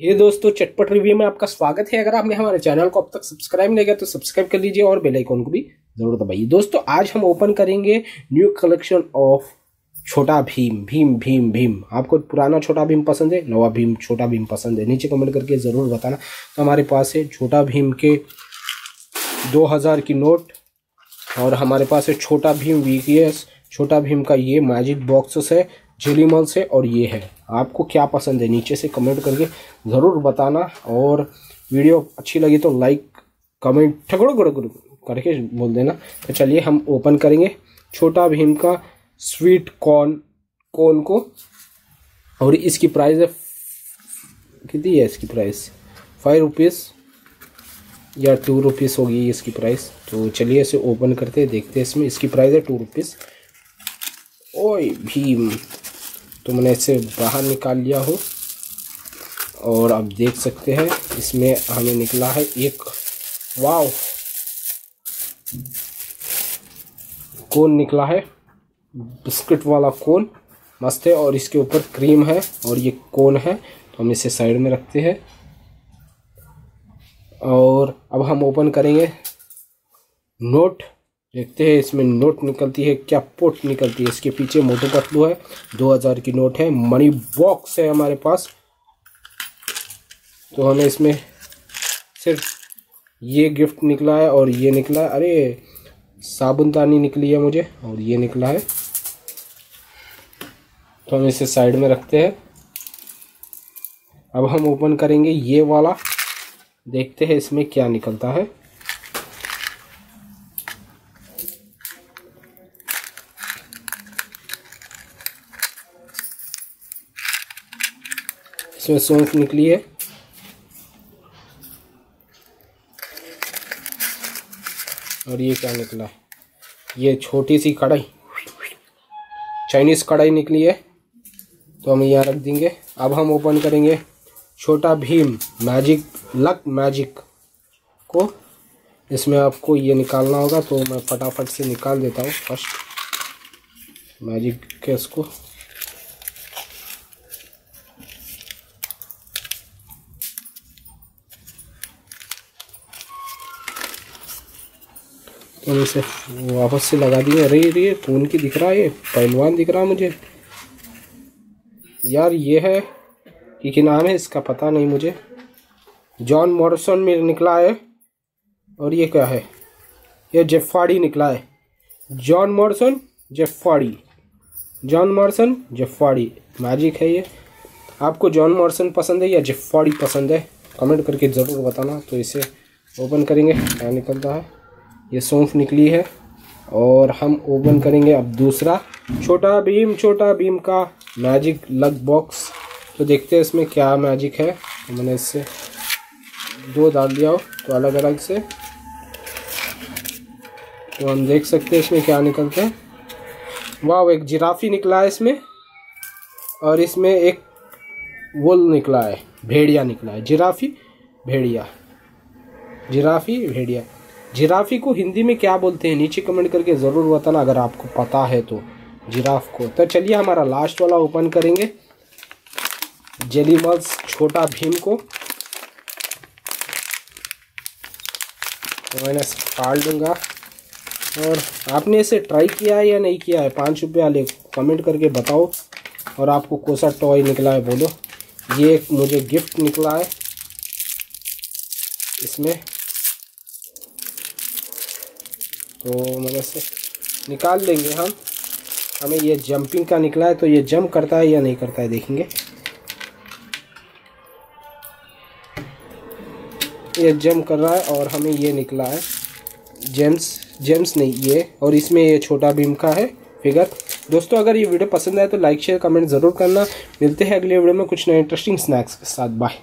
ये दोस्तों, चटपट रिव्यू में आपका स्वागत है। अगर आपने हमारे चैनल को अब तक सब्सक्राइब नहीं किया तो सब्सक्राइब कर लीजिए और बेल आइकन को भी ज़रूर दबाइए। दोस्तों, आज हम ओपन करेंगे न्यू कलेक्शन ऑफ़ छोटा भीम भीम भीम भीम। आपको पुराना छोटा भीम पसंद है, नवा भीम छोटा भीम पसंद है। नीचे कमेंट करके ज़रूर बताना। तो हमारे पास है छोटा भीम के दो हज़ार की नोट और हमारे पास है छोटा भीम वी छोटा भीम का ये मैजिक बॉक्सेस है। जेलीमल से और ये है। आपको क्या पसंद है? नीचे से कमेंट करके ज़रूर बताना और वीडियो अच्छी लगी तो लाइक कमेंट ठगड़ो गड़ो करके बोल देना। तो चलिए हम ओपन करेंगे। छोटा भीम का स्वीट कॉर्न कॉर्न को और इसकी प्राइस है कितनी है इसकी प्राइस फाइव रुपीज़ या टू रुपीज़ होगी इसकी प्राइस तो चलिए इसे ओपन करते देखते हैं इसमें। इसकी प्राइस है टू रुपीज़ ओए भीम। तो मैंने इसे बाहर निकाल लिया हूँ। और आप देख सकते हैं, इसमें हमें निकला है एक वाव। कोन निकला है। बिस्किट वाला कोन। मस्त है, और इसके ऊपर क्रीम है, और ये कोन है। तो हम इसे साइड में रखते हैं। और अब हम ओपन करेंगे। नोट। देखते हैं, इसमें नोट निकलती है, क्या पोट निकलती है? इसके पीछे मोटो पतलू है। दो हज़ार की नोट है मनी बॉक्स है हमारे पास। तो हमें इसमें सिर्फ़ ये गिफ्ट निकला है और ये निकला है। अरे साबुन तानी निकली है मुझे और ये निकला है। तो हम इसे साइड में रखते हैं। अब हम ओपन करेंगे ये वाला। देखते हैं इसमें क्या निकलता है। इसमें सौंफ निकली है। और ये क्या निकला? ये छोटी सी कढ़ाई। चाइनीज़ कढ़ाई निकली है। तो हम यहाँ रख देंगे। अब हम ओपन करेंगे। छोटा भीम मैजिक लक मैजिक को। इसमें आपको ये निकालना होगा तो मैं फटाफट से निकाल देता हूँ फ़र्स्ट मैजिक के इसको। और इसे वापस से लगा दिए अरे ये कौन की दिख रहा है, ये पहलवान दिख रहा मुझे। यार, ये है कि क्या नाम है इसका पता नहीं मुझे। जॉन मॉर्सन में निकला है और ये क्या है? ये जेफाड़ी निकला है। जॉन मॉर्सन, जेफाड़ी। जॉन मॉर्सन, जेफाड़ी। मैजिक है ये। आपको जॉन मॉर्सन पसंद है या जेफाड़ी पसंद है? कमेंट करके ज़रूर बताना। तो इसे ओपन करेंगे। क्या निकलता है? ये सौंफ निकली है और हम ओपन करेंगे अब दूसरा छोटा भीम छोटा भीम का मैजिक लग बॉक्स तो देखते हैं इसमें क्या मैजिक है। तो मैंने इससे दो डाल दिया हो तो अलग अलग से। तो हम देख सकते हैं इसमें क्या निकलते हैं। वाह, एक जिराफी निकला है इसमें। और इसमें एक वुल निकला है, भेड़िया निकला है। जिराफी, भेड़िया। जिराफी, भेड़िया। जिराफी को हिंदी में क्या बोलते हैं? नीचे कमेंट करके ज़रूर बताना अगर आपको पता है तो जिराफ को। तो चलिए हमारा लास्ट वाला ओपन करेंगे। जेलीमल्स छोटा भीम को। तो मैंने काट दूँगा। और आपने इसे ट्राई किया है या नहीं किया है? पाँच रुपये ले कमेंट करके बताओ। और आपको कौन सा टॉय निकला है, बोलो। ये एक मुझे गिफ्ट निकला है। इसमें तो मैंने से निकाल देंगे हम। हमें ये जंपिंग का निकला है तो ये जंप करता है या नहीं करता है देखेंगे। ये जंप कर रहा है और हमें ये निकला है। जेम्स जेम्स नहीं, ये और इसमें ये छोटा भीम का है फिगर दोस्तों, अगर ये वीडियो पसंद आए तो लाइक शेयर कमेंट ज़रूर करना। मिलते हैं अगले वीडियो में कुछ नए इंटरेस्टिंग स्नैक्स के साथ। बाय